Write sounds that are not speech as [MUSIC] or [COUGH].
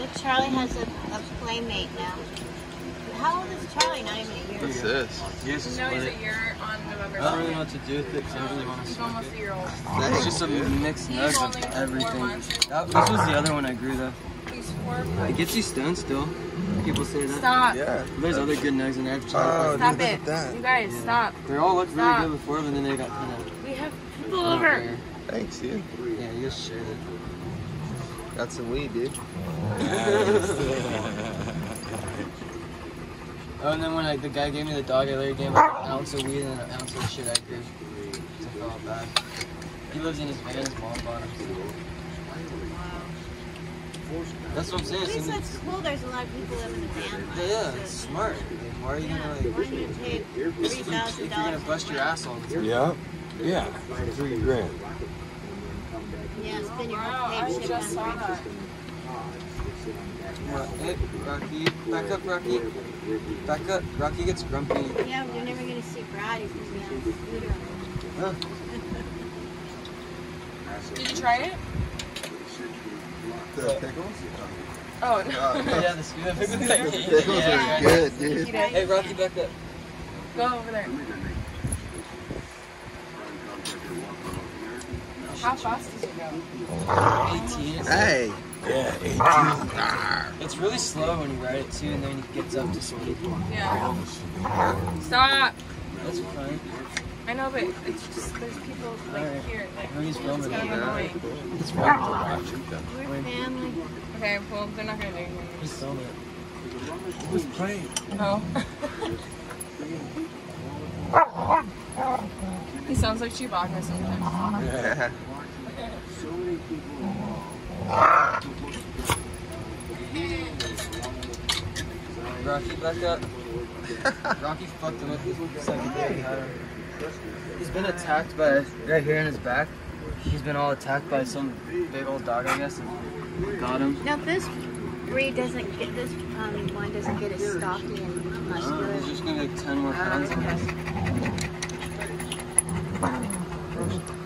So Charlie has a, a playmate now. How old is Charlie? Not even a year. What's this? Yes, it's No, he's a year on November I don't really 2nd. know what to do with it because I really want to He's smoke almost a it. year old. It's just a mixed He's nug of everything. That, this was the other one I grew though. He's four. It gets you stoned still. People say that. Stop. Yeah. But there's other good nugs in there. Oh, Stop dude, look it. at that. You guys, Yeah. stop. They all looked really Stop. good before, but then they got kind of. We have people over. Thanks, dude. Yeah, you just shared it. Got some weed, dude. [LAUGHS] Oh, and then when I, the guy gave me the dog, I later gave him like an ounce of weed and an ounce of shit I grew. So I felt bad. He lives in his van, his mom bought him. That's what I'm saying. At least so- that's cool. There's a lot of people living in the van. yeah, yeah, it's smart. Why are you Yeah, gonna why like? do you pay three If you're gonna bust your ass all the time. Yeah. Yeah. Three grand. Yeah, spend your Wow, whole I paycheck just saw that. What? Hey, Rocky, back up, Rocky. Back up. Rocky gets grumpy. Yeah, you're never gonna see Brad. He's gonna be on the scooter. Huh? Did you try it? The pickles? Oh, no. yeah, the scooter. Pickles yeah, are good, dude. You did. Hey, Rocky, back up. Go over there. How fast does it go? 18. Hey. Yeah. eighteen. It's really slow when you ride it too, and then it gets up to 20. Yeah. Stop. That's fine. I know, but it's just there's people like Alright. here. Like, No, he's it's kind of it. annoying. It's fine. We're family. Okay, well they're not gonna do anything. He's filming it. Who's playing? Oh. He sounds like Chewbacca sometimes. Yeah. Rocky, back up. Rocky fucked him up his second day. He's been attacked by, right here in his back. He's been all attacked by some big old dog, I guess, and got him. Now this breed doesn't get this um, one doesn't get as stocky and Uh, muscular. he's just gonna get 10 more Oh, pounds. on okay. This. That's why